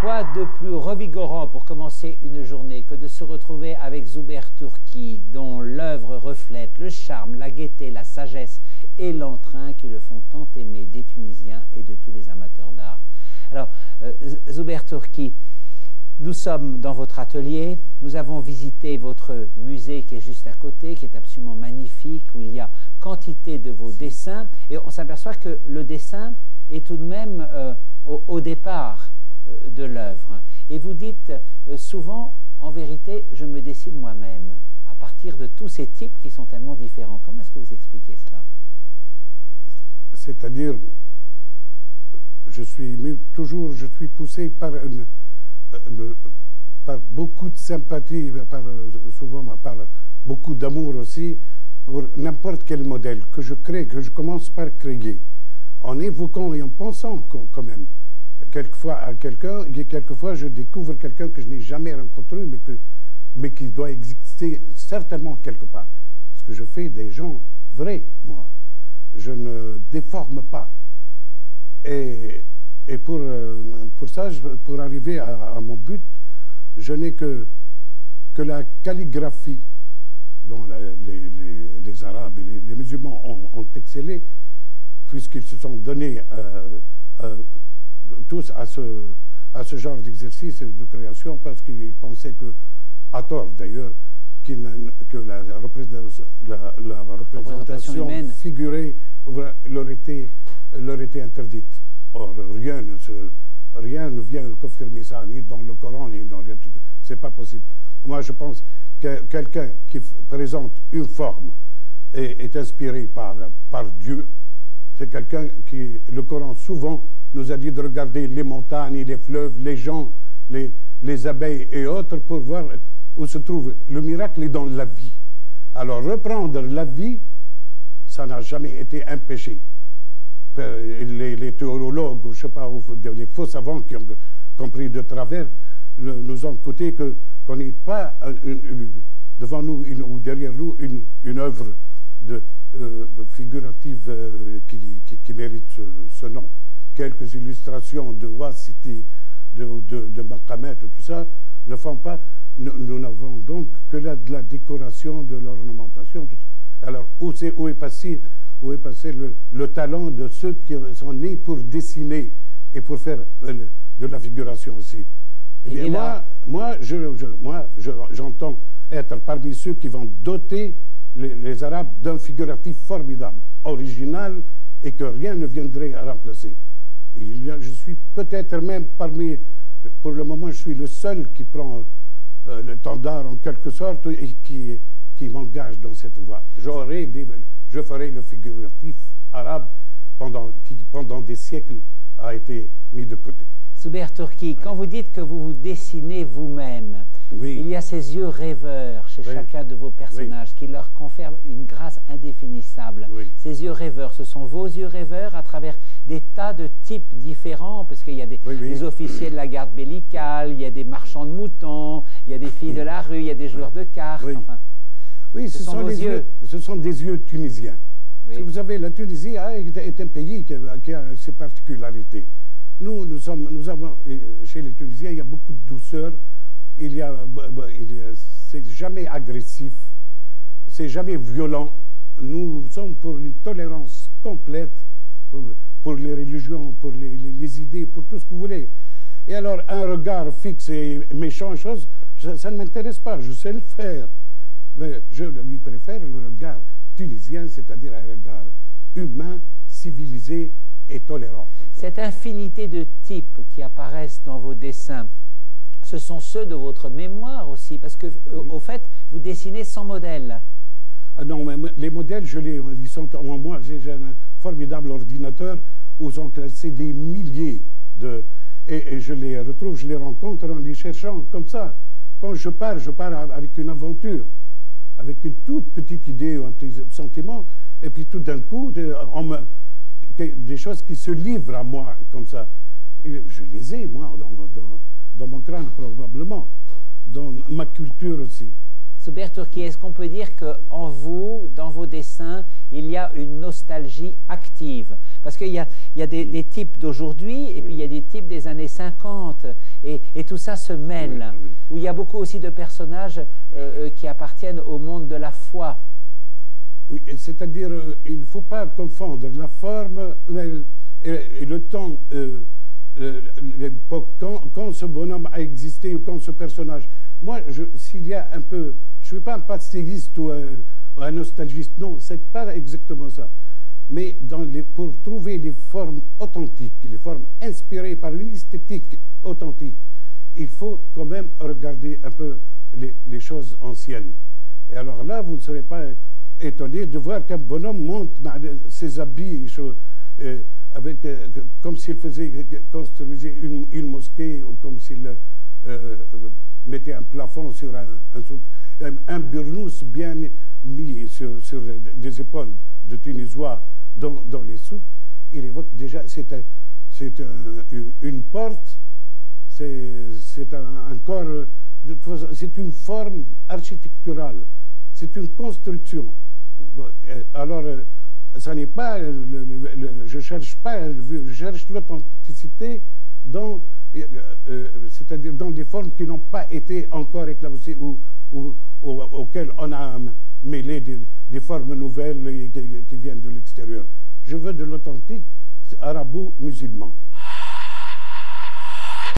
Quoi de plus revigorant pour commencer une journée que de se retrouver avec Zuber Turki, dont l'œuvre reflète le charme, la gaieté, la sagesse et l'entrain qui le font tant aimer des Tunisiens et de tous les amateurs d'art. Alors, euh, Zuber Turki, nous sommes dans votre atelier, nous avons visité votre musée qui est juste à côté, qui est absolument magnifique, où il y a quantité de vos dessins, et on s'aperçoit que le dessin est tout de même euh, au, départ de l'œuvre. Et vous dites euh, souvent, en vérité, je me dessine moi-même, à partir de tous ces types qui sont tellement différents. Comment est-ce que vous expliquez cela? C'est-à-dire, je suis toujours, je suis poussé par euh, par beaucoup de sympathie, par, souvent par beaucoup d'amour aussi, pour n'importe quel modèle que je crée, que je commence par créer, en évoquant et en pensant quand même quelquefois à quelqu'un, quelquefois je découvre quelqu'un que je n'ai jamais rencontré, mais, que, mais qui doit exister certainement quelque part. Parce que je fais des gens vrais, moi. Je ne déforme pas. Et et pour, euh, pour ça, pour arriver à, mon but, je n'ai que, que la calligraphie dont les, les, Arabes et les, musulmans ont, excellé, puisqu'ils se sont donnés euh, euh, tous à ce, à ce genre d'exercice de création, parce qu'ils pensaient que, à tort d'ailleurs, que la, la, représentation figurée leur était, leur était interdite. Or, rien ne, se, rien ne vient confirmer ça, ni dans le Coran, ni dans rien. C'est pas possible. Moi, je pense que quelqu'un qui présente une forme et est inspiré par, par Dieu, c'est quelqu'un qui, le Coran souvent nous a dit de regarder les montagnes, les fleuves, les gens, les, les abeilles et autres pour voir où se trouve. Le miracle est dans la vie. Alors reprendre la vie, ça n'a jamais été un péché. Euh, les, théologues, ou je sais pas, les faux savants qui ont compris de travers, nous ont coûté qu'on n'ait pas devant nous ou derrière nous une, œuvre euh, figurative euh, qui, mérite ce, nom. Quelques illustrations de Wasiti, de, de, de tout ça, ne font pas. Nous n'avons donc que la, de la décoration, de l'ornementation. Alors, où, est, où est passé où est passé le, talent de ceux qui sont nés pour dessiner et pour faire de la figuration aussi? Eh bien, moi, moi, je, moi j'entends être parmi ceux qui vont doter les, Arabes d'un figuratif formidable, original, et que rien ne viendrait à remplacer. Je suis peut-être même parmi, pour le moment, je suis le seul qui prend euh, le tendard en quelque sorte et qui, qui m'engage dans cette voie. Je ferai le figuratif arabe pendant, qui, pendant des siècles, a été mis de côté. Souber Turki, quand vous dites que vous vous dessinez vous-même, il y a ces yeux rêveurs chez chacun de vos personnages qui leur confèrent une grâce indéfinissable. Ces yeux rêveurs, ce sont vos yeux rêveurs à travers des tas de types différents, parce qu'il y a des, des, officiers de la garde bellicale, il y a des marchands de moutons, il y a des filles de la rue, il y a des joueurs de cartes. Enfin. Oui, ce, sont, les yeux. Ce sont des yeux tunisiens. vous avez, la Tunisie est un pays qui a, ses particularités. Nous, nous, sommes, nous avons, chez les Tunisiens, il y a beaucoup de douceur. Il y a, c'est jamais agressif, c'est jamais violent. Nous sommes pour une tolérance complète pour, les religions, pour les, idées, pour tout ce que vous voulez. Et alors, un regard fixe et méchant, chose, ça ne m'intéresse pas, je sais le faire je lui préfère le regard tunisien, c'est-à-dire un regard humain, civilisé et tolérant. Cette infinité de types qui apparaissent dans vos dessins, ce sont ceux de votre mémoire aussi, parce que euh, au fait, vous dessinez sans modèle. Ah non, mais les modèles, je les, ils sont en moi. J'ai un formidable ordinateur où sont classés des milliers de... Et, et, je les retrouve, je les rencontre en les cherchant comme ça. Quand je pars, je pars avec une aventure avec une toute petite idée ou un petit sentiment, et puis tout d'un coup, des choses qui se livrent à moi comme ça. je les ai, moi, dans, dans, mon crâne probablement, dans ma culture aussi. Zuber Turki, est-ce qu'on peut dire qu'en vous, dans vos dessins, il y a une nostalgie active? Parce qu'il y a, il y a des, types d'aujourd'hui et puis il y a des types des années 50 et, et tout ça se mêle. Où il y a beaucoup aussi de personnages euh, qui appartiennent au monde de la foi. Oui, c'est-à-dire, euh, il ne faut pas confondre la forme et, le temps, euh, euh, quand, ce bonhomme a existé ou quand ce personnage. Moi, s'il y a un peu, je ne suis pas un pastéiste ou un, nostalgiste, non, c'est pas exactement ça. Mais pour trouver les formes authentiques, les formes inspirées par une esthétique authentique, il faut quand même regarder un peu les, les choses anciennes. Et alors là, vous ne serez pas étonné de voir qu'un bonhomme monte ses habits euh, euh, comme s'il faisait construisait une, mosquée ou comme s'il euh, mettait un plafond sur un, un, un burnous bien mis sur, sur, des épaules de Tunisois dans, dans les souks. Il évoque déjà, c'est une porte, c'est un, corps, c'est une forme architecturale, c'est une construction. Euh, alors, euh, ça n'est pas, je cherche pas, je cherche l'authenticité dans, euh, c'est-à-dire dans des formes qui n'ont pas été encore éclaboussées ou, auxquelles on a mêlé des, formes nouvelles qui, qui viennent de l'extérieur. Je veux de l'authentique arabo-musulman.